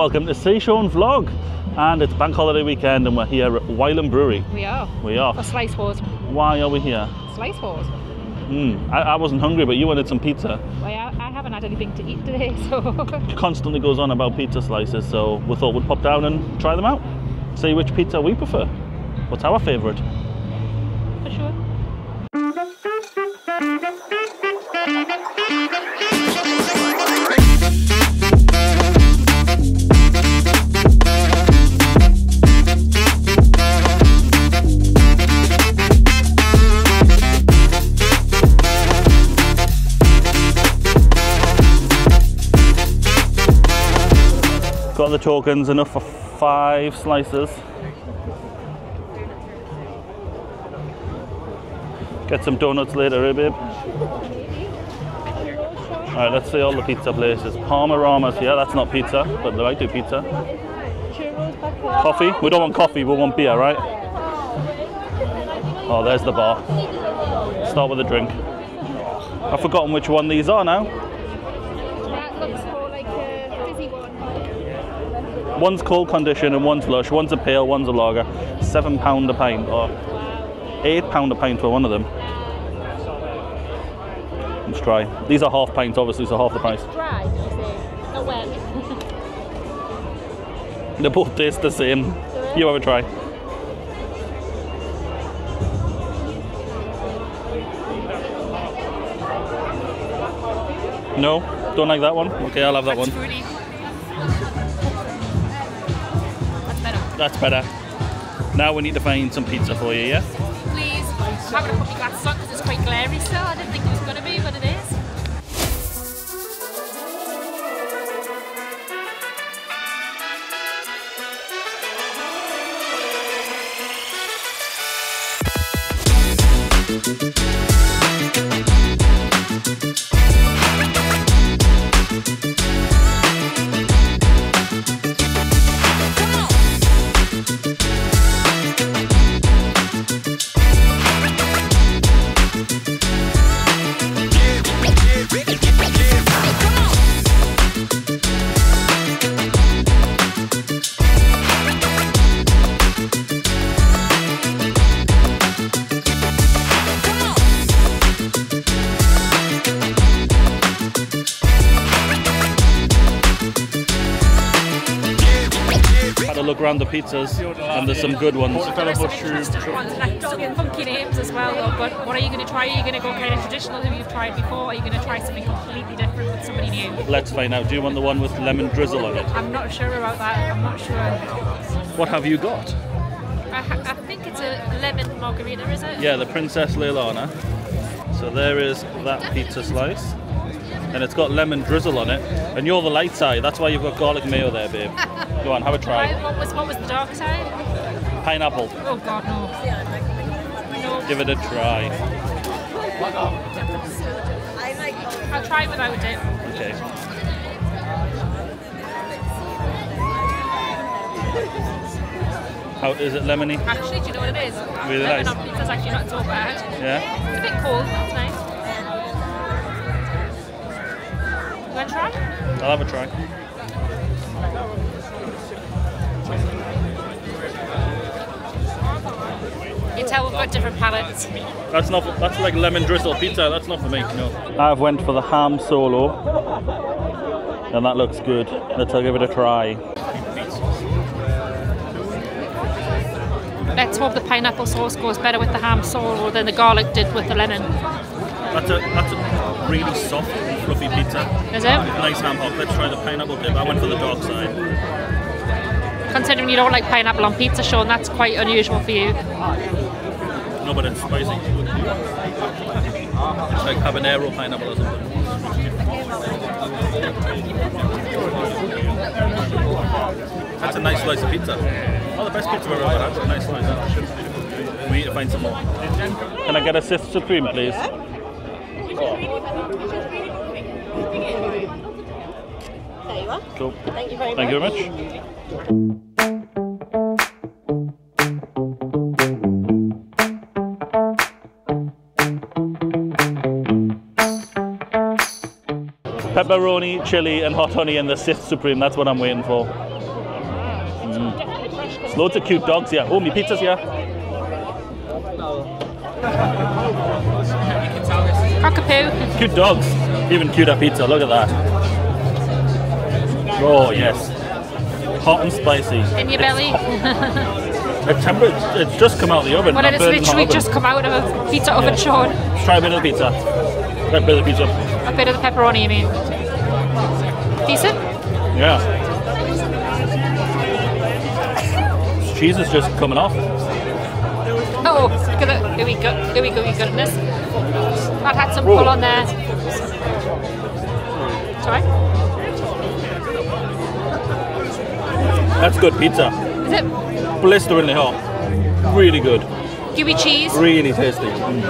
welcome to See Shaun Vlog. And it's bank holiday weekend and we're here at Wylam Brewery. We are. We are. For Slice Wars. Why are we here? Slice Wars. Hmm. I, I wasn't hungry, but you wanted some pizza. Well, I, I haven't had anything to eat today, so. Constantly goes on about pizza slices, so we thought we'd pop down and try them out. See which pizza we prefer. What's our favourite? For sure. Tokens, enough for five slices. Get some donuts later, eh, babe? Alright, let's see all the pizza places. Palmaramas here, that's not pizza, but they might do pizza. Coffee? We don't want coffee, we want beer, right? Oh, there's the bar. Start with a drink. I've forgotten which one these are now. That looks more like a fizzy one. One's cold condition and one's lush. One's a pale, one's a lager. Seven pound a pint, or eight pound a pint for one of them. Let's try. These are half pints, obviously, so half the price. Dry, did you say? Not wet. They both taste the same. You have a try. No, don't like that one. Okay, I'll have that one. fruity. That's better. Now we need to find some pizza for you, yeah? Please. I'm to put my glasses on because it's quite glary still. I didn't think it was going to be, but it is. Around the pizzas, and there's some good ones. There are some interesting ones, like some funky names as well. Though. But what are you going to try? Are you going to go kind of traditional who you've tried before? Or are you going to try something completely different with somebody new? Let's find out. Do you want the one with lemon drizzle on it? I'm not sure about that. I'm not sure. What have you got? I, I think it's a lemon margarita, is it? Yeah, the Princess Leilana. So there is that pizza slice. And it's got lemon drizzle on it. And you're the light side, that's why you've got garlic mayo there, babe. Go on, have a try. what was what was the dark side? Pineapple. Oh God, no. No. Give it a try. I'll try without it. Okay. How is it lemony? Actually, do you know what it is? Really lemon nice. pizza's actually not so bad. Yeah? It's a bit cold. That's nice. You want to try? I'll have a try. Got different palates. That's not that's like lemon drizzle pizza, that's not for me, no. I've went for the ham solo. And that looks good. Let's give it a try. Let's hope the pineapple sauce goes better with the ham solo than the garlic did with the lemon. That's a that's a really soft fluffy pizza. Is it? Nice ham hock. Let's try the pineapple dip. I went for the dark side. Considering you don't like pineapple on pizza, Shaun, that's quite unusual for you. No, but it's spicy. It's like habanero pineapple or something. That's a nice slice of pizza. Oh, the best pizza we've ever had. A nice slice. We need to find some more. Can I get a Sith Supreme, please? There you are. Cool. Thank you very Thank you very much. Pepperoni, chili, and hot honey, and the Sith Supreme. That's what I'm waiting for. There's loads of cute dogs here. Oh, my pizza's here. Cockapoo. Cute dogs. Even cuter pizza. Look at that. Oh yes. Hot and spicy. In your belly. It's temper- It's just come out of the oven. Well, it's literally oven. just come out of a pizza oven, Shaun. Let's try a bit of the pizza. A bit of the pizza. A bit of the pepperoni, you mean? Decent? Yeah. Cheese is just coming off. Oh, look at that gooey, gut, gooey, gooey goodness. That had some Whoa. pull on there. Sorry? That's good pizza. Is it Blisteringly hot. Really good. Gooey cheese Really tasty. and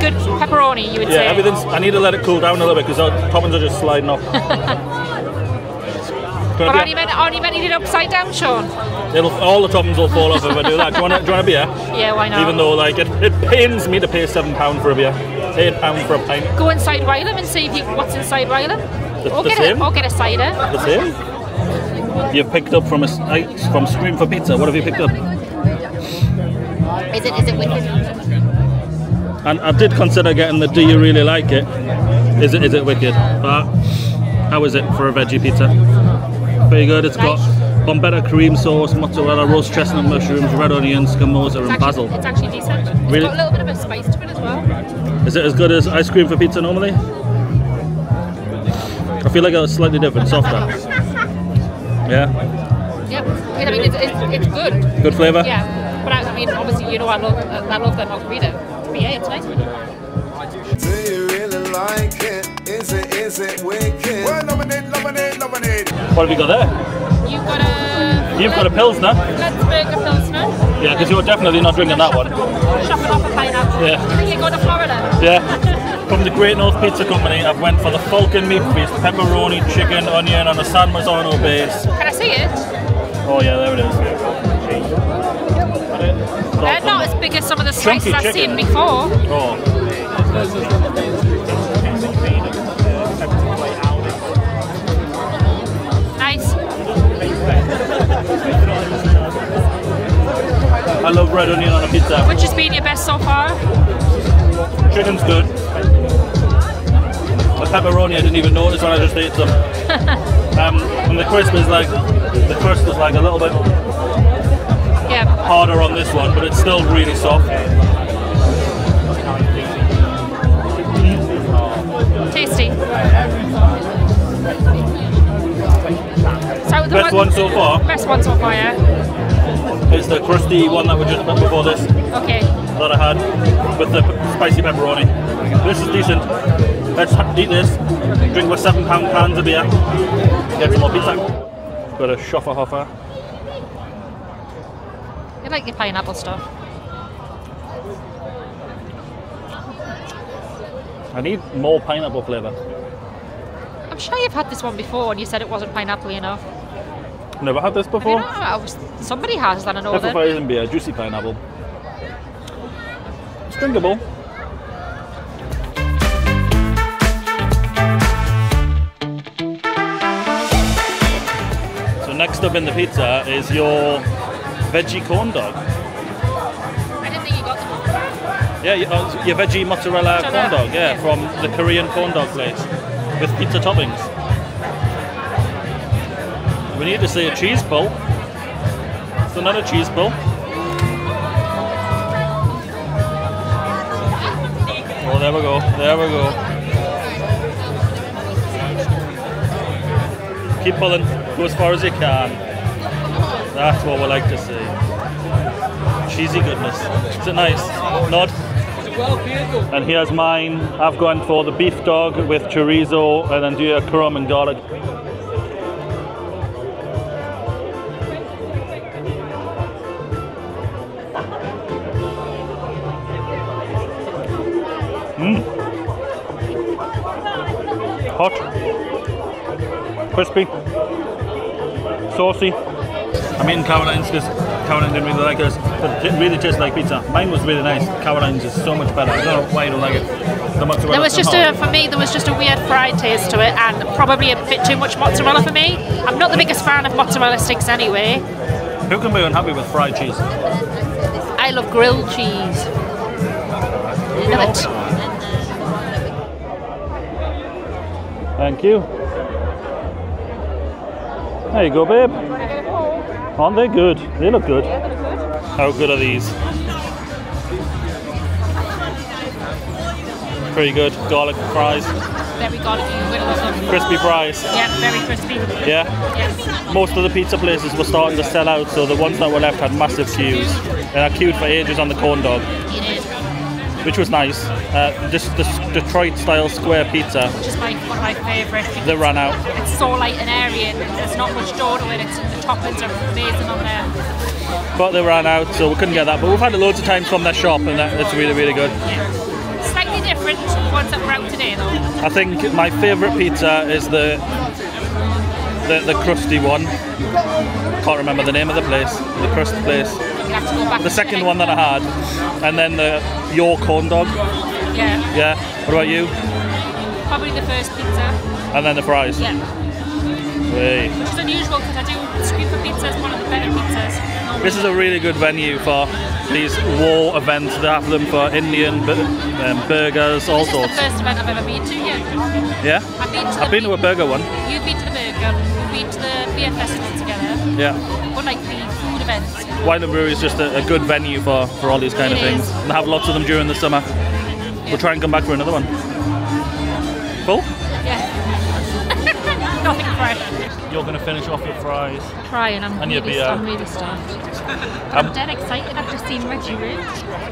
good pepperoni, you would Yeah, say? everything's. I need to let it cool down a little bit because the toppings are just sliding off. But aren't you, meant, aren't you meant to eat it upside down, Shaun? It'll, all the toppings will fall off if I do that. Do you want, a, do you want a beer? Yeah, why not? Even though like it, it pains me to pay seven pound for a beer, eight pound for a pint. Go inside Wylam and see if you, what's inside Wylam. The- or, the get same? A, or get a cider. The same. You've picked up from a from Scream for Pizza. What have you picked up? Is it, is it wicked? And I did consider getting the. Do you really like it? Is it is it wicked? But how is it for a veggie pizza? Very good. It's got bombetta cream sauce, mozzarella, roast chestnut mushrooms, red onions, scamorza, and basil. it's actually decent. It's Really? got a little bit of a spice to it as well. Is it as good as ice cream for pizza normally? I feel like it's slightly different, softer. Yeah, Yep. I mean, it's, it's, it's good. good flavour. Yeah. But I, I mean, obviously, you know, I love, I love the margarita. But yeah, it's nice. Do you really like it? Is it, is it wicked? Well, loving it, loving it, loving it. What have you got there? You've got a. You've got a Pilsner. Letzberger Pilsner. Yeah, because you're definitely not drinking that one. Shopping off a pineapple. Yeah. Do you think you're going to Florida? Yeah. From the Great North Pizza Company, I've went for the Falcon meat feast, pepperoni, chicken, onion, on a San Marzano base. Can I see it? Oh yeah, there it is. They're not as big as some of the slices I've chicken. seen before. Oh, Nice. I love red onion on a pizza. Which has been your best so far? Chicken's good. The pepperoni I didn't even notice when I just ate some. um, and the crisp is like, the crust is like a little bit Yeah. harder on this one, but it's still really soft. Tasty. So the Best one so far Best one so far, yeah. is the crusty one that we just had before this Okay. that I had with the spicy pepperoni. This is decent. Let's eat this. Drink with seven pound cans of beer. Get some more pizza. Got a Schofferhofer. You like your pineapple stuff. I need more pineapple flavour. I'm sure you've had this one before and you said it wasn't pineapple enough. Never had this before. I was- somebody has, then I know that. Hefeweizen beer, juicy pineapple. It's drinkable. So next up in the pizza is your veggie corn dog. I didn't think you got them. Yeah, your, uh, your veggie mozzarella corn dog. Yeah, yeah. from the Korean corn dog place with pizza toppings. We need to see a cheese pull. It's another cheese pull. Oh, there we go. There we go. Keep pulling. Go as far as you can. That's what we like to see. Cheesy goodness. Is it nice? Nod. And here's mine. I've gone for the beef dog with chorizo and then do a crumb and garlic. Mmm. Hot. Crispy. Saucy. I'm eating Caroline's because Caroline didn't really like us, but it really tastes like pizza. Mine was really nice. Caroline's is so much better. I don't know why you don't like it. The mozzarella There was just a, for me, there was just a weird fried taste to it and probably a bit too much mozzarella for me. I'm not the biggest fan of mozzarella sticks anyway. Who can be unhappy with fried cheese? I love grilled cheese. Love it. Thank you. There you go, babe. Aren't they good? They look good. How good are these? Pretty good. Garlic fries, Very garlicky. You're gonna love them. crispy fries. Yeah, very crispy. Yeah. Yes. Most of the pizza places were starting to sell out, so the ones that were left had massive queues. And I queued for ages on the corn dog. Which was nice. Uh, this this Detroit style square pizza, Which is my one of my favourite. they ran out. It's so light and airy and there's not much dough in it the toppings are amazing on there. But they ran out, so we couldn't get that. But we've had it loads of times from their shop, and that, it's really, really good. Slightly different to the ones that were out today though. I think my favourite pizza is the the, the crusty one. Can't remember the name of the place. The crust place. Have to go back The second one that I had, and then the your corn dog. Yeah. Yeah. What about you? Probably the first pizza. And then the fries. Yeah. Hey. Which is unusual because I do Scooper Pizza is one of the better pizzas. normally. This is a really good venue for these war events. They have them for Indian um, burgers, all This is the first event I've ever been to yet. Yeah. I've been to I've been to a burger one. You've been to the burger. We've been to the beer festival together. Yeah. But like the events. Wylam Brewery is just a, a good venue for, for all these kind of things. is. And have lots of them during the summer. We'll try and come back for another one. Full? Nothing fresh. You're going to finish off your fries. Trying. I'm And your really, beer. I'm really stuffed. Um, I'm dead excited after seeing Reggie Root.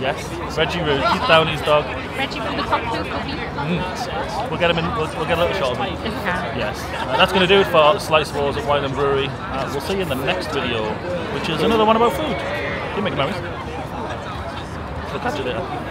Yes. Reggie Root. He's down his dog. Reggie from the cocktail cookie. We'll get him in. We'll, we'll get a little shot of him. If we can. Yes. Uh, that's going to do it for Slice Wars at Wylam Brewery. Uh, we'll see you in the next video, which is another one about food. You make memories. We'll catch you later.